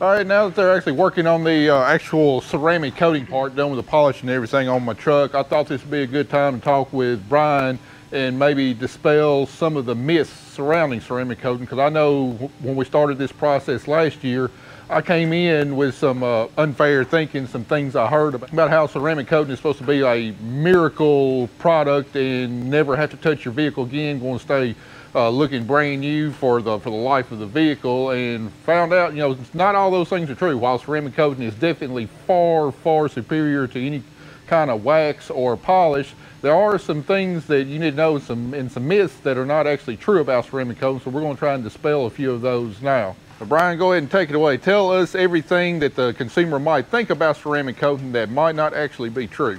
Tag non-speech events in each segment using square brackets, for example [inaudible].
All right, now that they're actually working on the uh, actual ceramic coating part, done with the polish and everything on my truck, I thought this would be a good time to talk with Brian and maybe dispel some of the myths surrounding ceramic coating because I know when we started this process last year, I came in with some uh, unfair thinking, some things I heard about how ceramic coating is supposed to be a miracle product and never have to touch your vehicle again, going to stay uh, looking brand new for the for the life of the vehicle and found out you know not all those things are true. While ceramic coating is definitely far far superior to any kind of wax or polish there are some things that you need to know some and some myths that are not actually true about ceramic coating so we're going to try and dispel a few of those now. So Brian go ahead and take it away. Tell us everything that the consumer might think about ceramic coating that might not actually be true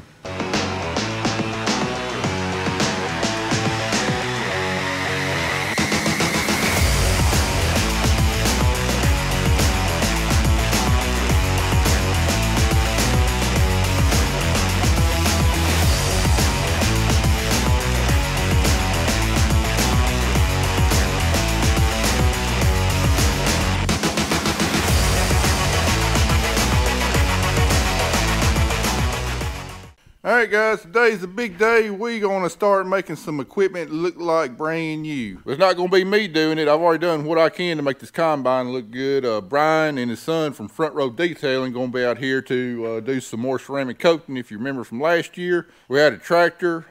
right, guys, today's a big day. We're gonna start making some equipment look like brand new. It's not gonna be me doing it. I've already done what I can to make this combine look good. Uh, Brian and his son from Front Row Detailing gonna be out here to uh, do some more ceramic coating. If you remember from last year, we had a tractor,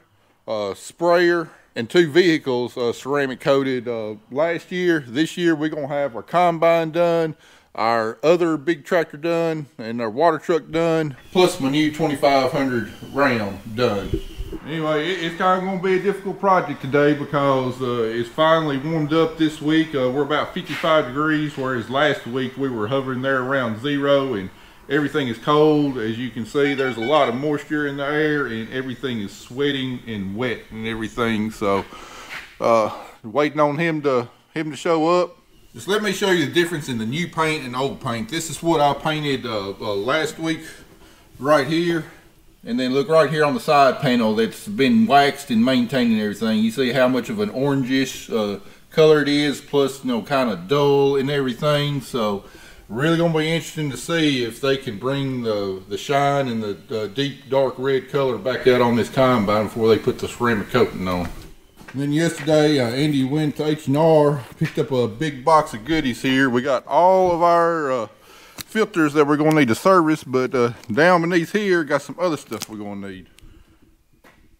a sprayer, and two vehicles uh, ceramic coated uh, last year. This year, we're gonna have our combine done, our other big tractor done and our water truck done, plus my new 2500 Ram done. Anyway, it's kind of going to be a difficult project today because uh, it's finally warmed up this week. Uh, we're about 55 degrees, whereas last week we were hovering there around zero and everything is cold. As you can see, there's a lot of moisture in the air and everything is sweating and wet and everything. So, uh, waiting on him to him to show up just let me show you the difference in the new paint and old paint. This is what I painted uh, uh, last week right here. And then look right here on the side panel that's been waxed and maintained and everything. You see how much of an orangish uh, color it is, plus, you know, kind of dull and everything. So really going to be interesting to see if they can bring the, the shine and the deep dark red color back out on this combine before they put the ceramic coating on. And then yesterday, uh, Andy went to H&R, picked up a big box of goodies here. We got all of our uh, filters that we're gonna need to service, but uh, down beneath here, got some other stuff we're gonna need.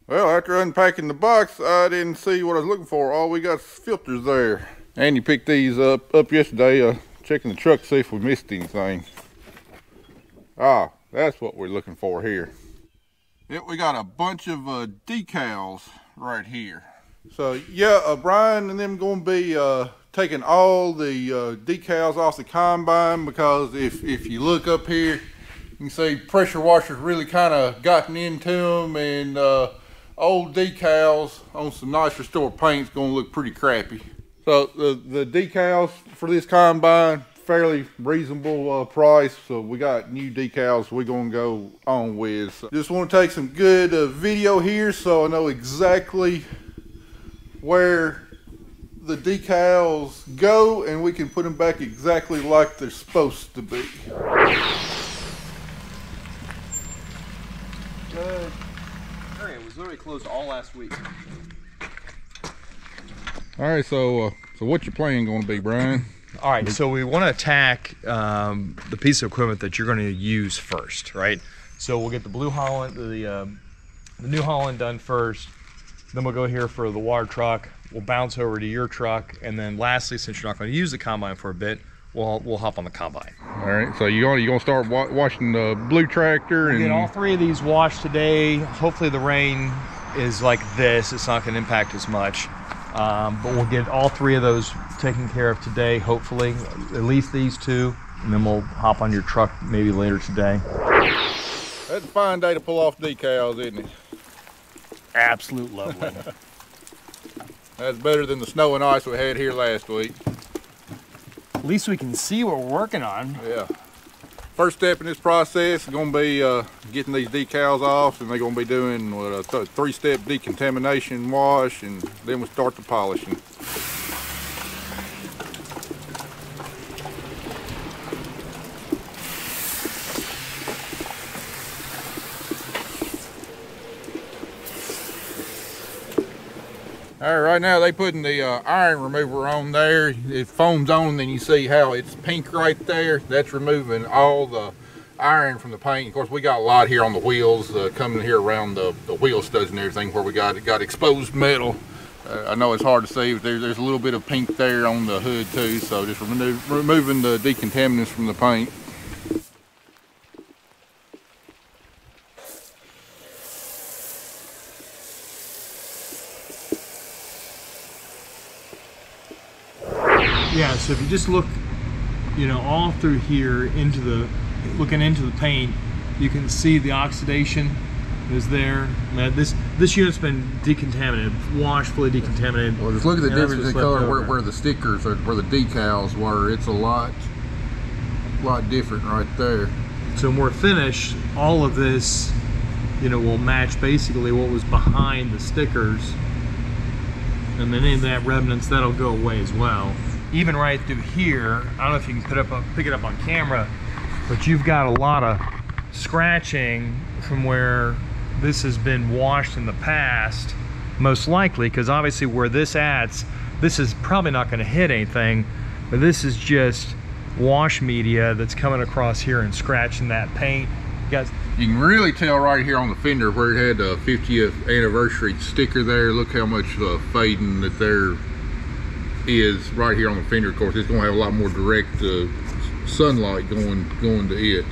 Well, after unpacking the box, I didn't see what I was looking for. All we got filters there. Andy picked these up, up yesterday, uh, checking the truck to see if we missed anything. Ah, that's what we're looking for here. Yep, we got a bunch of uh, decals right here. So yeah, uh, Brian and them going to be uh, taking all the uh, decals off the combine because if, if you look up here, you can see pressure washers really kind of gotten into them and uh, old decals on some nice restored paint is going to look pretty crappy. So the, the decals for this combine, fairly reasonable uh, price. So we got new decals we're going to go on with. So just want to take some good uh, video here so I know exactly where the decals go and we can put them back exactly like they're supposed to be. Good. Okay, it was literally closed all last week. All right, so uh, so what's your plan going to be, Brian? All right, so we want to attack um, the piece of equipment that you're going to use first, right? So we'll get the Blue Holland, the uh, the New Holland done first. Then we'll go here for the water truck. We'll bounce over to your truck, and then lastly, since you're not going to use the combine for a bit, we'll we'll hop on the combine. All right. So you are you gonna start wa washing the blue tractor we'll and get all three of these washed today. Hopefully the rain is like this. It's not going to impact as much. Um, but we'll get all three of those taken care of today. Hopefully, at least these two, and then we'll hop on your truck maybe later today. That's a fine day to pull off decals, isn't it? Absolute lovely. [laughs] That's better than the snow and ice we had here last week. At least we can see what we're working on. Yeah. First step in this process is going to be uh, getting these decals off and they're going to be doing a three-step decontamination wash and then we'll start the polishing. All right, right now they putting the uh, iron remover on there. It foams on, and you see how it's pink right there. That's removing all the iron from the paint. Of course, we got a lot here on the wheels uh, coming here around the, the wheel studs and everything where we got got exposed metal. Uh, I know it's hard to see, but there, there's a little bit of pink there on the hood too. So just remo removing the decontaminants from the paint. Yeah, so if you just look, you know, all through here into the, looking into the paint, you can see the oxidation is there. Man, this this unit's been decontaminated, washed, fully decontaminated. Well, just look at the difference in color where, where the stickers or where the decals were. It's a lot, a lot different right there. So when we're finished, all of this, you know, will match basically what was behind the stickers. And then any of that remnants, that'll go away as well even right through here, I don't know if you can up pick it up on camera, but you've got a lot of scratching from where this has been washed in the past, most likely, because obviously where this adds, this is probably not going to hit anything, but this is just wash media that's coming across here and scratching that paint. You, guys, you can really tell right here on the fender where it had the 50th anniversary sticker there. Look how much uh, fading that they're is right here on the fender. Of course, it's going to have a lot more direct uh, sunlight going going to it.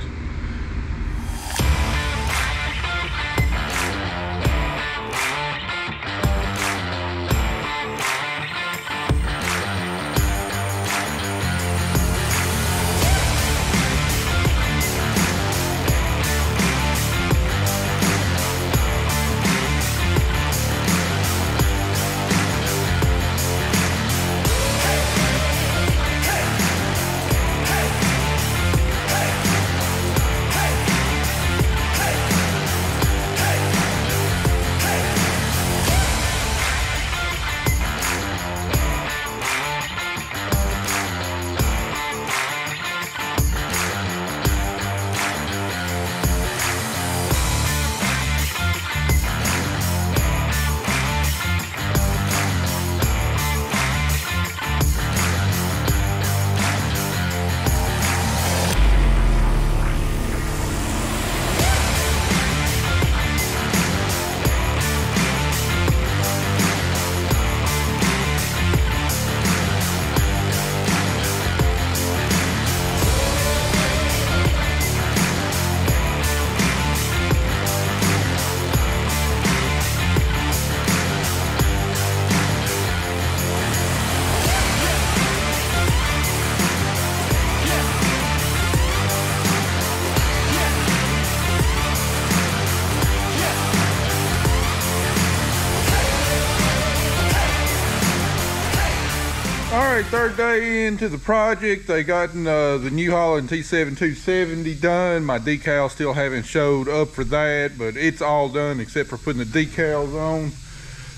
Right, third day into the project. They gotten uh, the New Holland T7 270 done. My decals still haven't showed up for that, but it's all done except for putting the decals on.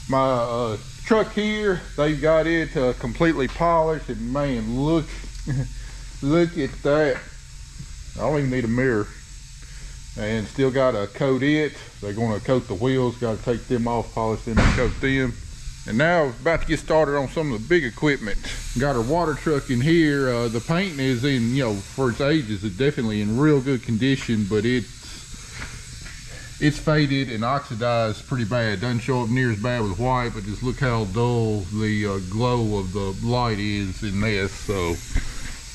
My uh, truck here, they've got it uh, completely polished, and man, look, [laughs] look at that. I don't even need a mirror. And still got to coat it. They're going to coat the wheels. Got to take them off, polish them, and coat them. And now about to get started on some of the big equipment. Got our water truck in here. Uh, the paint is in, you know, for its ages, it's definitely in real good condition, but it's it's faded and oxidized pretty bad. Doesn't show up near as bad with white, but just look how dull the uh, glow of the light is in this. So,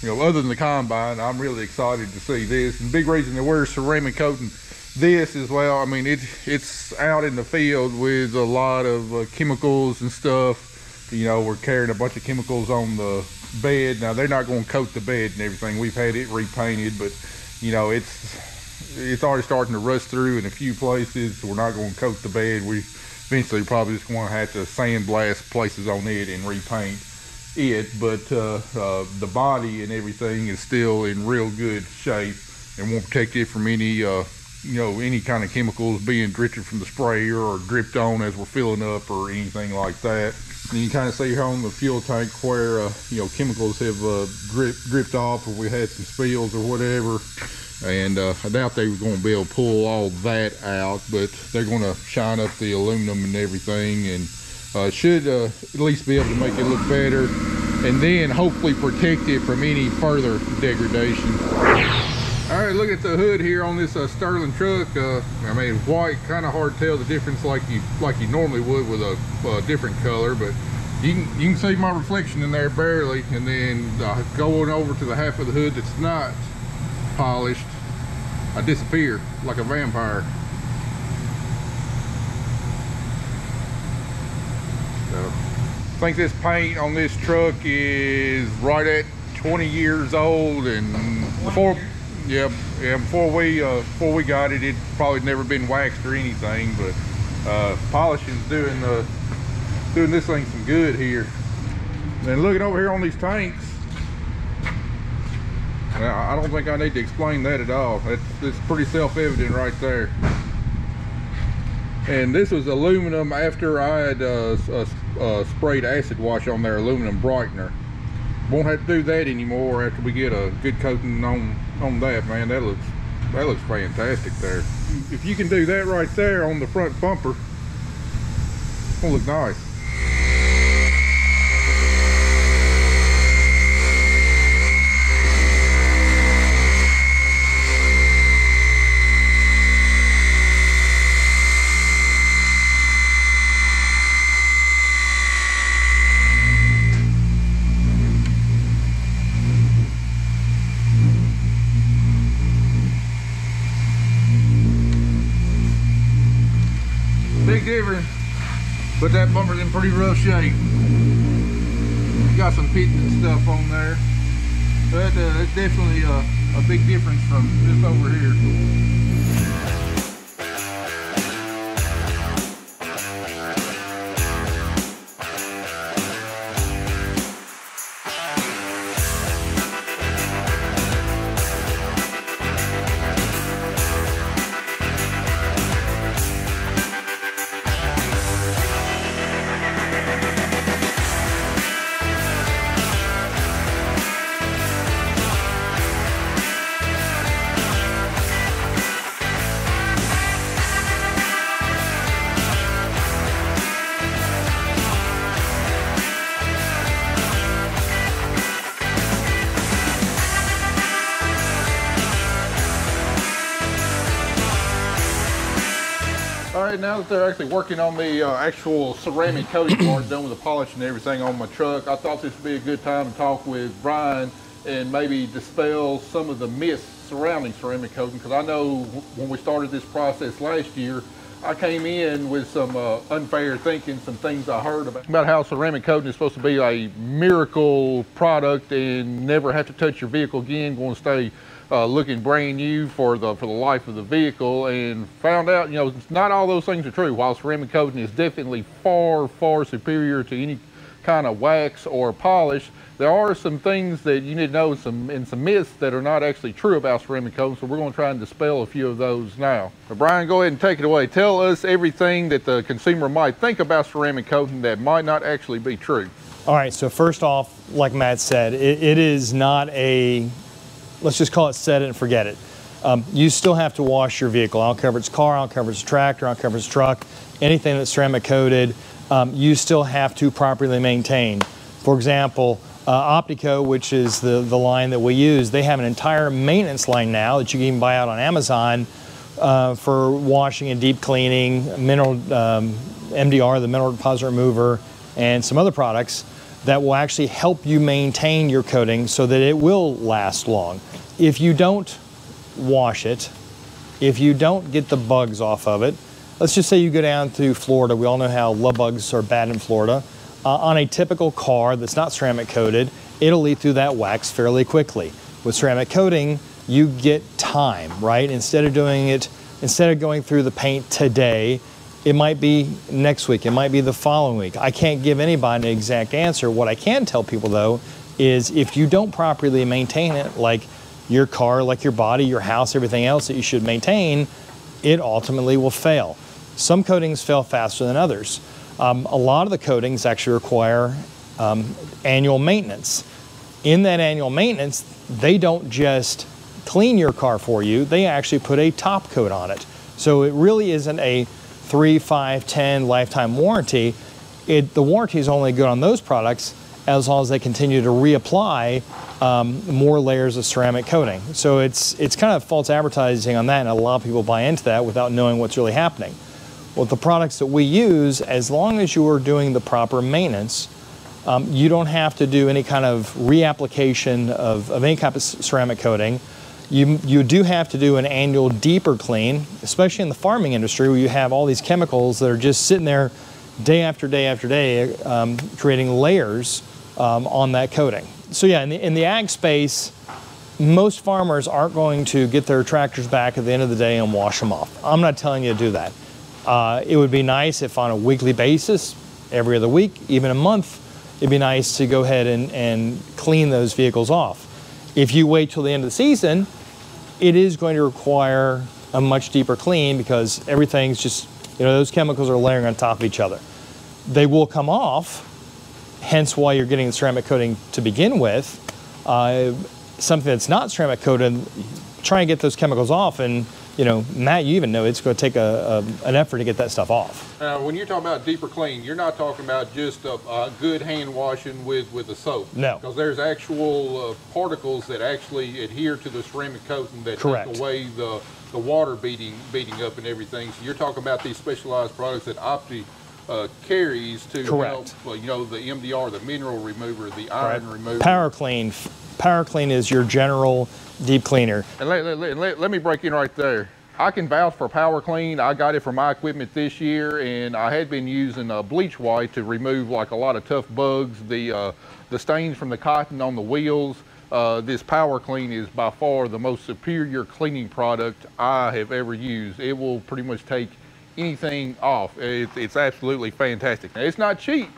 you know, other than the combine, I'm really excited to see this. And big reason that we're ceramic coating this as well. I mean it it's out in the field with a lot of uh, chemicals and stuff. You know we're carrying a bunch of chemicals on the bed. Now they're not going to coat the bed and everything. We've had it repainted but you know it's it's already starting to rust through in a few places. We're not going to coat the bed. We eventually probably just going to have to sandblast places on it and repaint it. But uh, uh, the body and everything is still in real good shape and won't protect it from any uh, you know, any kind of chemicals being drifted from the sprayer or dripped on as we're filling up or anything like that. And you kind of see here on the fuel tank where, uh, you know, chemicals have uh, drip, dripped off or we had some spills or whatever. And uh, I doubt they were going to be able to pull all that out, but they're going to shine up the aluminum and everything and uh, should uh, at least be able to make it look better and then hopefully protect it from any further degradation. All right, look at the hood here on this uh, Sterling truck. Uh, I mean, white, kind of hard to tell the difference like you like you normally would with a, a different color, but you can, you can see my reflection in there barely. And then uh, going over to the half of the hood that's not polished, I disappear like a vampire. So, I think this paint on this truck is right at 20 years old and before yeah, yeah. Before we uh, before we got it, it probably never been waxed or anything, but uh, polishing's doing uh, doing this thing some good here. And looking over here on these tanks, I don't think I need to explain that at all. It's, it's pretty self-evident right there. And this was aluminum after I had uh, uh, uh, sprayed acid wash on their aluminum brightener won't have to do that anymore after we get a good coating on on that man. That looks that looks fantastic there. If you can do that right there on the front bumper it'll look nice that bumper's in pretty rough shape. Got some pits and stuff on there. But uh, it's definitely a, a big difference from just over here. Now that they're actually working on the uh, actual ceramic [clears throat] coating part done with the polish and everything on my truck, I thought this would be a good time to talk with Brian and maybe dispel some of the myths surrounding ceramic coating because I know when we started this process last year, I came in with some uh, unfair thinking, some things I heard about, about how ceramic coating is supposed to be a miracle product and never have to touch your vehicle again, going to stay uh, looking brand new for the for the life of the vehicle and found out you know not all those things are true. While ceramic coating is definitely far far superior to any kind of wax or polish there are some things that you need to know some and some myths that are not actually true about ceramic coating so we're going to try and dispel a few of those now. But brian go ahead and take it away. Tell us everything that the consumer might think about ceramic coating that might not actually be true. All right so first off like matt said it, it is not a let's just call it set it and forget it. Um, you still have to wash your vehicle. I don't care if it's car, I don't care if it's tractor, I don't care if it's truck, anything that's ceramic coated, um, you still have to properly maintain. For example, uh, Opti-Coat, which is the, the line that we use, they have an entire maintenance line now that you can buy out on Amazon uh, for washing and deep cleaning, mineral um, MDR, the mineral deposit remover, and some other products that will actually help you maintain your coating so that it will last long. If you don't wash it, if you don't get the bugs off of it, let's just say you go down to Florida, we all know how love bugs are bad in Florida. Uh, on a typical car that's not ceramic coated, it'll eat through that wax fairly quickly. With ceramic coating, you get time, right? Instead of doing it, instead of going through the paint today, it might be next week, it might be the following week. I can't give anybody an exact answer. What I can tell people though is if you don't properly maintain it, like your car, like your body, your house, everything else that you should maintain, it ultimately will fail. Some coatings fail faster than others. Um, a lot of the coatings actually require um, annual maintenance. In that annual maintenance, they don't just clean your car for you, they actually put a top coat on it. So it really isn't a three, five, ten lifetime warranty. it, the warranty is only good on those products as long as they continue to reapply um, more layers of ceramic coating. So it's it's kind of false advertising on that, and a lot of people buy into that without knowing what's really happening. Well, the products that we use, as long as you are doing the proper maintenance, um, you don't have to do any kind of reapplication of, of any kind of ceramic coating. You, you do have to do an annual deeper clean, especially in the farming industry where you have all these chemicals that are just sitting there day after day after day, um, creating layers um, on that coating. So yeah, in the, in the ag space, most farmers aren't going to get their tractors back at the end of the day and wash them off. I'm not telling you to do that. Uh, it would be nice if on a weekly basis, every other week, even a month, it'd be nice to go ahead and, and clean those vehicles off. If you wait till the end of the season, it is going to require a much deeper clean because everything's just, you know, those chemicals are layering on top of each other. They will come off, hence why you're getting the ceramic coating to begin with. Uh, something that's not ceramic coated, try and get those chemicals off and you know, Matt, you even know it's going to take a, a, an effort to get that stuff off. Now, when you're talking about deeper clean, you're not talking about just a, a good hand washing with, with a soap. No. Because there's actual uh, particles that actually adhere to the ceramic coating that Correct. take away the, the water beading beating up and everything. So you're talking about these specialized products that Opti uh, carries to Correct. help, uh, you know, the MDR, the mineral remover, the iron Right. remover. Power Clean, Power Clean is your general deep cleaner. And let, let, let, let, let me break in right there. I can vouch for Power Clean. I got it for my equipment this year, and I had been using uh, bleach white to remove like a lot of tough bugs, the uh, the stains from the cotton on the wheels. Uh, this Power Clean is by far the most superior cleaning product I have ever used. It will pretty much take anything off. It's, it's absolutely fantastic. Now, it's not cheap,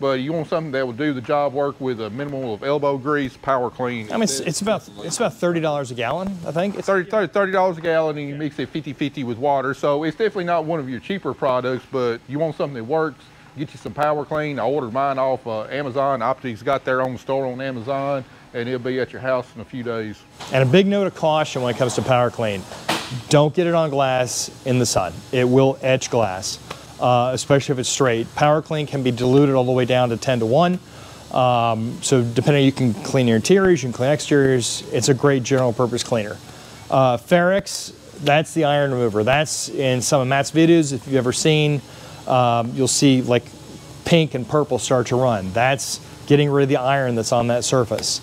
but you want something that will do the job work with a minimum of elbow grease, Power Clean. I mean, it's, it's about it's about thirty dollars a gallon, I think. It's 30 $30 $30 a gallon and you mix it 50-50 with water. So it's definitely not one of your cheaper products, but you want something that works, get you some Power Clean. I ordered mine off uh, Amazon. Optics got their own store on Amazon and it'll be at your house in a few days. And a big note of caution when it comes to Power Clean: don't get it on glass in the sun. It will etch glass, uh, especially if it's straight. Power Clean can be diluted all the way down to 10 to 1. Um, so depending, you can clean your interiors, you can clean exteriors. It's a great general purpose cleaner. Uh, Ferrex, that's the iron remover. That's in some of Matt's videos. If you've ever seen, um, you'll see like pink and purple start to run. That's getting rid of the iron that's on that surface.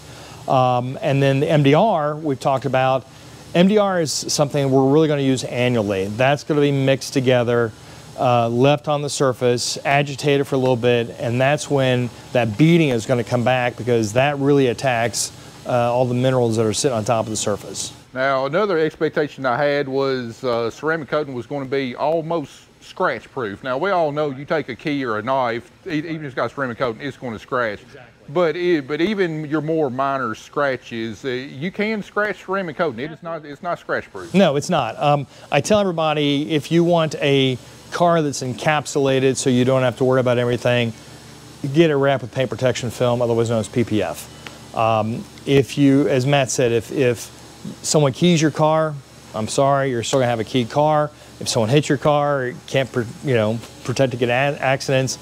Um, and then the MDR we've talked about. MDR is something we're really going to use annually. That's going to be mixed together, uh, left on the surface, agitated for a little bit, and that's when that beating is going to come back because that really attacks uh, all the minerals that are sitting on top of the surface. Now, another expectation I had was uh, ceramic coating was going to be almost scratch proof. Now, we all know you take a key or a knife, even if it's got ceramic coating, it's going to scratch. But it, but even your more minor scratches, uh, you can scratch ceramic coating. It is not it's not scratch proof. No, it's not. Um, I tell everybody if you want a car that's encapsulated so you don't have to worry about everything, get it wrapped with paint protection film, otherwise known as PPF. Um, if you, as Matt said, if, if someone keys your car, I'm sorry, you're still gonna have a keyed car. If someone hits your car, it can't, you know, protect against accidents.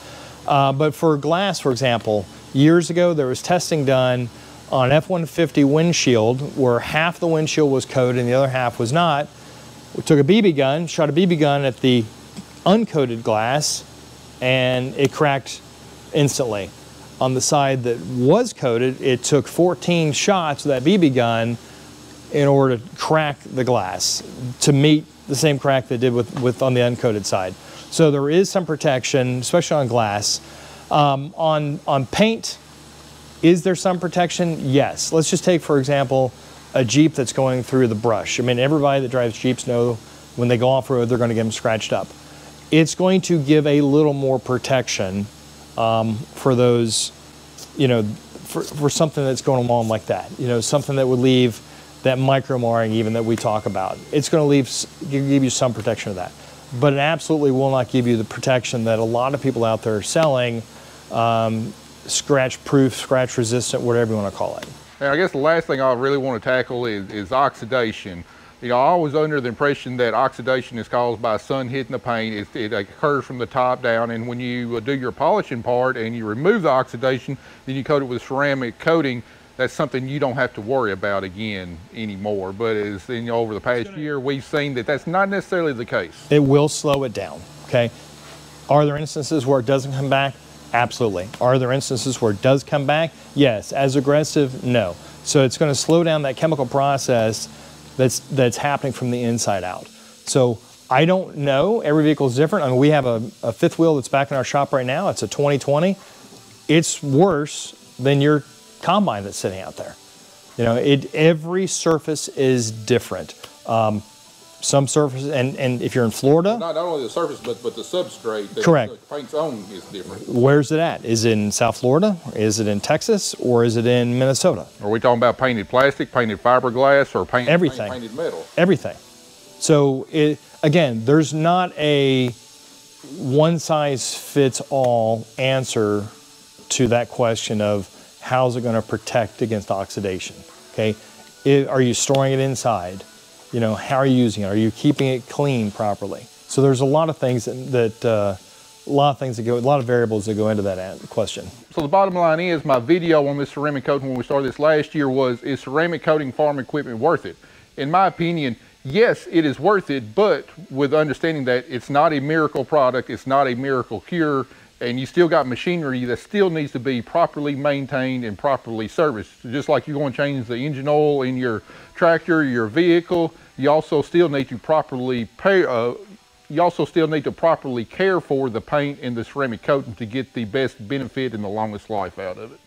Uh, but for glass, for example, years ago there was testing done on an F-150 windshield where half the windshield was coated and the other half was not. We took a BB gun, shot a BB gun at the uncoated glass, and it cracked instantly. On the side that was coated, it took 14 shots of that BB gun in order to crack the glass to meet the same crack they did with, with on the uncoated side. So there is some protection, especially on glass. Um, on on paint, is there some protection? Yes. Let's just take for example a Jeep that's going through the brush. I mean, everybody that drives Jeeps know when they go off road, they're going to get them scratched up. It's going to give a little more protection um, for those, you know, for, for something that's going along like that. You know, something that would leave that micro marring even that we talk about. It's going to leave give you some protection of that, but it absolutely will not give you the protection that a lot of people out there are selling, um, scratch proof, scratch resistant, whatever you want to call it. Now, I guess the last thing I really want to tackle is, is oxidation. you know, I was under the impression that oxidation is caused by sun hitting the paint. It, it occurs from the top down, and when you uh, do your polishing part and you remove the oxidation, then you coat it with ceramic coating. That's something you don't have to worry about again anymore. But as you know, over the past year, we've seen that that's not necessarily the case. It will slow it down. Okay. Are there instances where it doesn't come back? Absolutely. Are there instances where it does come back? Yes. As aggressive? No. So it's going to slow down that chemical process that's that's happening from the inside out. So I don't know. Every vehicle is different. I mean, we have a, a fifth wheel that's back in our shop right now. It's a 2020. It's worse than your combine that's sitting out there. You know, it every surface is different. Um, some surfaces, and, and if you're in Florida, Not, not only the surface, but, but the substrate. that Correct. The paint's on is different. where's it at? Is it in South Florida? Is it in Texas? Or is it in Minnesota? Are we talking about painted plastic, painted fiberglass, or paint, Everything. painted metal? everything. So it, again, there's not a one size fits all answer to that question of how's it going to protect against oxidation. Okay, It- are you storing it inside? You know, how are you using it? Are you keeping it clean properly? So there's a lot of things that, uh, a lot of things that go, a lot of variables that go into that question. So the bottom line is my video on this ceramic coating when we started this last year was, is ceramic coating farm equipment worth it? In my opinion, yes, it is worth it, but with understanding that it's not a miracle product, it's not a miracle cure, and you still got machinery that still needs to be properly maintained and properly serviced. Just like you're going to change the engine oil in your tractor, your vehicle, you also still need to properly pay, uh, you also still need to properly care for the paint and the ceramic coating to get the best benefit and the longest life out of it.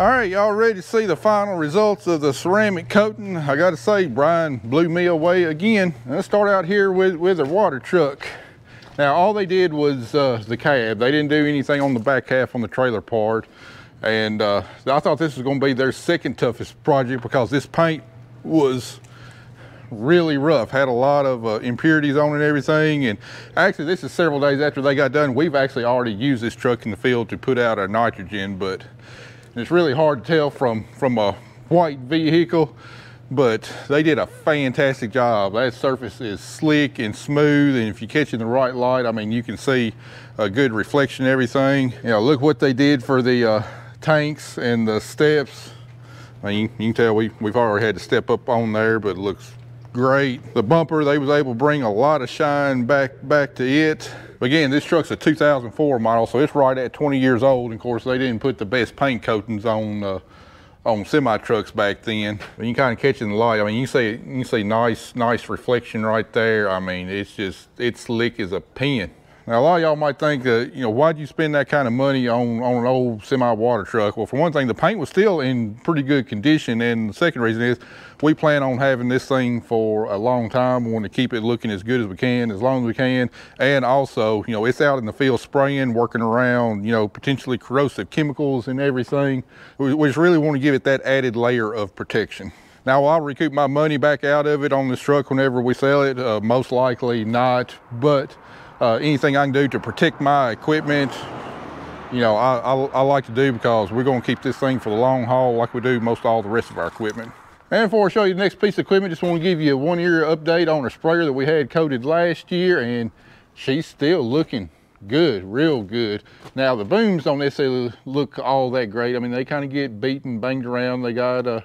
All right, y'all ready to see the final results of the ceramic coating? I gotta say, Brian blew me away again. Let's start out here with, with their water truck. Now, all they did was uh, the cab. They didn't do anything on the back half on the trailer part. And uh, I thought this was gonna be their second toughest project because this paint was really rough. Had a lot of uh, impurities on it and everything. And actually, this is several days after they got done. We've actually already used this truck in the field to put out our nitrogen, but it's really hard to tell from, from a white vehicle, but they did a fantastic job. That surface is slick and smooth, and if you catch in the right light, I mean, you can see a good reflection everything. You know, look what they did for the uh, tanks and the steps. I mean, you, you can tell we, we've already had to step up on there, but it looks great. The bumper, they was able to bring a lot of shine back back to it. Again, this truck's a 2004 model, so it's right at 20 years old. And of course, they didn't put the best paint coatings on uh, on semi trucks back then. You kind of catch in the light. I mean, you see, you see nice, nice reflection right there. I mean, it's just, it's slick as a pin. Now, a lot of y'all might think that, you know, why'd you spend that kind of money on, on an old semi water truck? Well, for one thing, the paint was still in pretty good condition. And the second reason is we plan on having this thing for a long time. We want to keep it looking as good as we can, as long as we can. And also, you know, it's out in the field spraying, working around, you know, potentially corrosive chemicals and everything. We, we just really want to give it that added layer of protection. Now, I'll recoup my money back out of it on this truck whenever we sell it. Uh, most likely not, but uh, anything I can do to protect my equipment, you know, I, I, I like to do because we're going to keep this thing for the long haul like we do most all the rest of our equipment. And before I show you the next piece of equipment, just want to give you a one year update on a sprayer that we had coated last year and she's still looking good, real good. Now the booms don't necessarily look all that great. I mean, they kind of get beaten, banged around. They got, uh,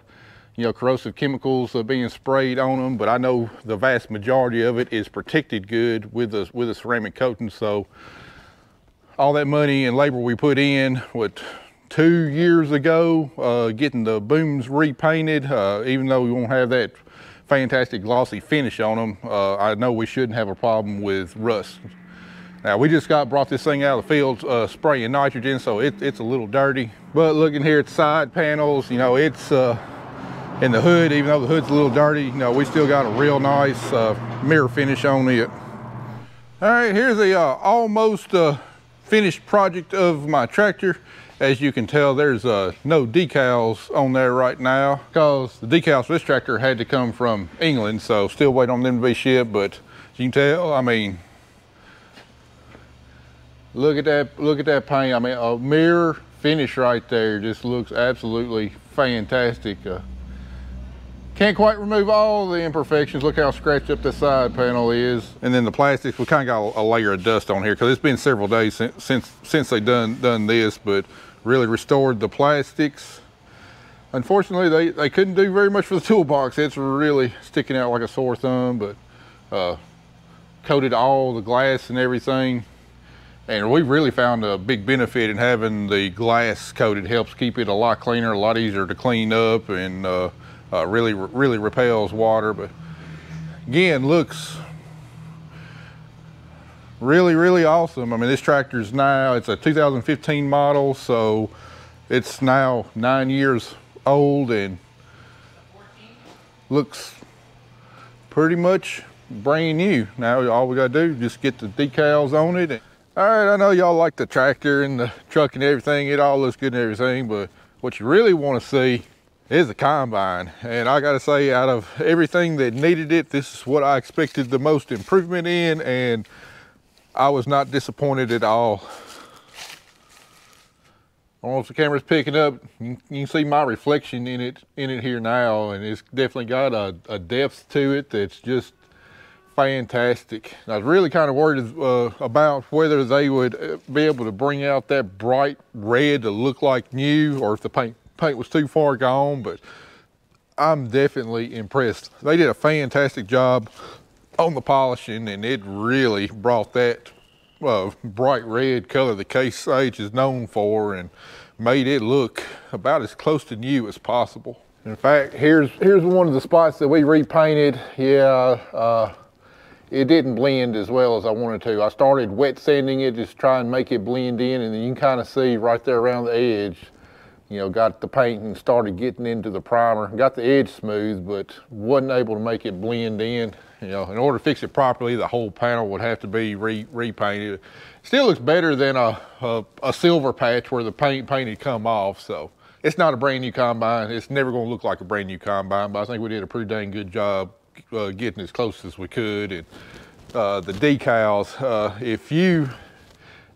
you know, corrosive chemicals uh, being sprayed on them, but I know the vast majority of it is protected good with a, with a ceramic coating. So all that money and labor we put in, what, two years ago, uh, getting the booms repainted, uh, even though we won't have that fantastic glossy finish on them, uh, I know we shouldn't have a problem with rust. Now we just got brought this thing out of the field uh, spraying nitrogen, so it, it's a little dirty. But looking here at side panels, you know, it's uh, in the hood, even though the hood's a little dirty, you know, we still got a real nice uh, mirror finish on it. All right, here's the uh, almost uh, finished project of my tractor. As you can tell, there's uh, no decals on there right now because the decals for this tractor had to come from England, so still waiting on them to be shipped, but as you can tell, I mean, look at that, look at that paint. I mean, a mirror finish right there just looks absolutely fantastic. Uh, can't quite remove all the imperfections. Look how scratched up the side panel is. And then the plastics, we kind of got a layer of dust on here because it's been several days since, since, since they done, done this, but really restored the plastics. Unfortunately, they, they couldn't do very much for the toolbox. It's really sticking out like a sore thumb, but uh, coated all the glass and everything. And we really found a big benefit in having the glass coated. Helps keep it a lot cleaner, a lot easier to clean up, and uh, uh, really, really repels water. But again, looks really, really awesome. I mean, this tractor is now, it's a 2015 model, so it's now nine years old and looks pretty much brand new. Now all we gotta do is just get the decals on it. All right, I know y'all like the tractor and the truck and everything. It all looks good and everything, but what you really wanna see is the combine. And I gotta say, out of everything that needed it, this is what I expected the most improvement in, and I was not disappointed at all. I don't know if the camera's picking up. You can see my reflection in it in it here now, and it's definitely got a, a depth to it that's just fantastic. I was really kind of worried uh, about whether they would uh, be able to bring out that bright red to look like new, or if the paint paint was too far gone, but I'm definitely impressed. They did a fantastic job on the polishing and it really brought that uh, bright red color the Case IH is known for and made it look about as close to new as possible. In fact, here's here's one of the spots that we repainted. Yeah, uh, it didn't blend as well as I wanted to. I started wet sanding it, just try and make it blend in, and you can kind of see right there around the edge you know, got the paint and started getting into the primer, got the edge smooth, but wasn't able to make it blend in. You know, in order to fix it properly, the whole panel would have to be re repainted. Still looks better than a, a, a, silver patch where the paint paint had come off. So it's not a brand new combine. It's never going to look like a brand new combine, but I think we did a pretty dang good job uh, getting as close as we could. And uh, the decals, uh, if you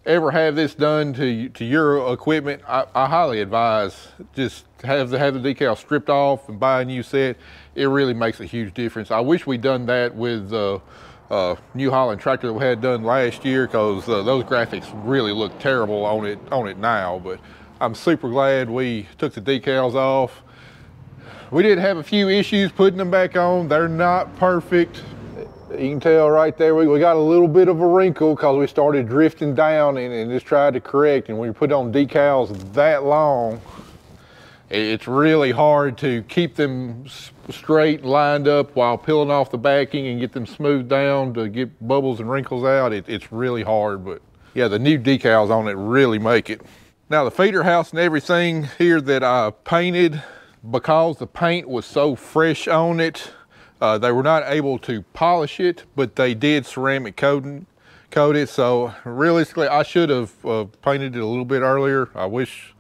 ever have this done to to your equipment, I, I, highly advise just have the have the decal stripped off and buy a new set. It really makes a huge difference. I wish we'd done that with the uh, New Holland tractor that we had done last year because uh, those graphics really look terrible on it on it now. But I'm super glad we took the decals off. We did have a few issues putting them back on. They're not perfect you can tell right there, we, we got a little bit of a wrinkle because we started drifting down and, and just tried to correct. And when you put on decals that long, It's really hard to keep them straight lined up while peeling off the backing and get them smoothed down to get bubbles and wrinkles out. It, it's really hard, but yeah, the new decals on it really make it. Now the feeder house and everything here that I painted, because the paint was so fresh on it, uh, they were not able to polish it, but they did ceramic coating, coat it. So realistically, I should have uh, painted it a little bit earlier. I wish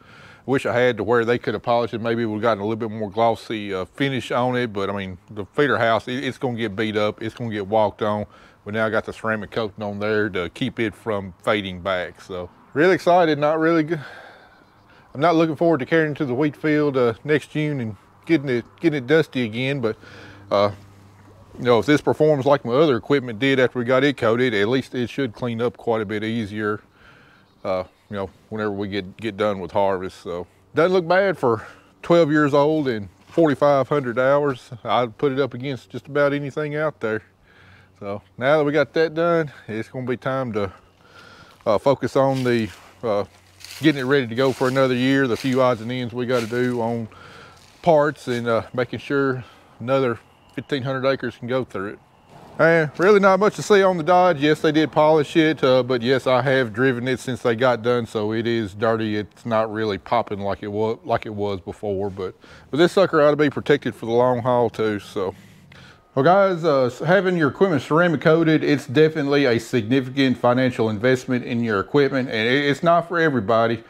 wish I had to where they could have polished it. Maybe we would have gotten a little bit more glossy uh, finish on it. But I mean, the feeder house, it, it's going to get beat up. It's going to get walked on. But now I got the ceramic coating on there to keep it from fading back. So really excited, not really good. I'm not looking forward to carrying it to the wheat field uh, next June and getting it getting it dusty again. But uh, you know, if this performs like my other equipment did after we got it coated, at least it should clean up quite a bit easier. Uh, you know, whenever we get, get done with harvest. So doesn't look bad for 12 years old and 4,500 hours. I'd put it up against just about anything out there. So now that we got that done, it's gonna be time to uh, focus on the uh, getting it ready to go for another year, the few odds and ends we gotta do on parts and uh, making sure another 1,500 acres can go through it. And really not much to see on the Dodge. Yes, they did polish it, uh, but yes, I have driven it since they got done, so it is dirty. It's not really popping like it was like it was before, but but this sucker ought to be protected for the long haul too. So, well, guys, uh, having your equipment ceramic coated, it's definitely a significant financial investment in your equipment, and it's not for everybody.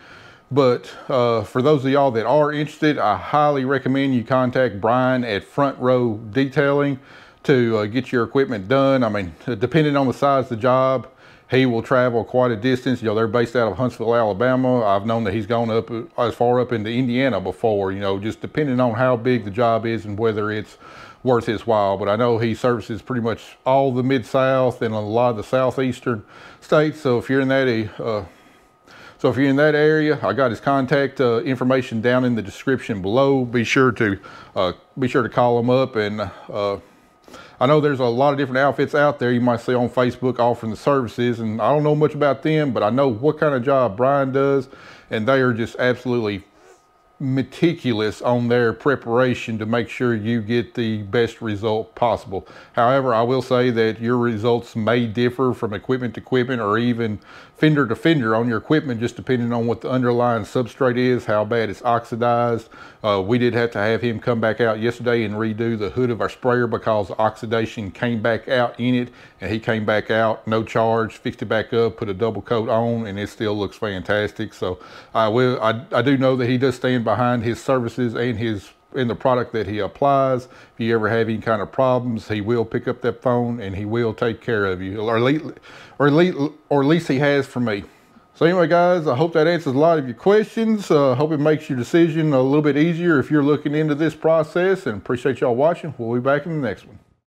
But uh, for those of y'all that are interested, I highly recommend you contact Brian at Front Row Detailing to uh, get your equipment done. I mean, depending on the size of the job, he will travel quite a distance. You know, they're based out of Huntsville, Alabama. I've known that he's gone up uh, as far up into Indiana before, you know, just depending on how big the job is and whether it's worth his while. But I know he services pretty much all the Mid-South and a lot of the Southeastern states. So if you're in that, uh, so if you're in that area, I got his contact uh, information down in the description below. Be sure to uh, be sure to call him up and uh, I know there's a lot of different outfits out there you might see on Facebook offering the services, and I don't know much about them, but I know what kind of job Brian does, and they are just absolutely meticulous on their preparation to make sure you get the best result possible. However, I will say that your results may differ from equipment to equipment or even fender to fender on your equipment, just depending on what the underlying substrate is, how bad it's oxidized. Uh, we did have to have him come back out yesterday and redo the hood of our sprayer because oxidation came back out in it and he came back out, no charge, fixed it back up, put a double coat on and it still looks fantastic. So I will, I, I do know that he does stand behind his services and his in the product that he applies. If you ever have any kind of problems, he will pick up that phone and he will take care of you, or at least, or at least, he has for me. So anyway, guys, I hope that answers a lot of your questions. Uh, hope it makes your decision a little bit easier if you're looking into this process and appreciate y'all watching. We'll be back in the next one.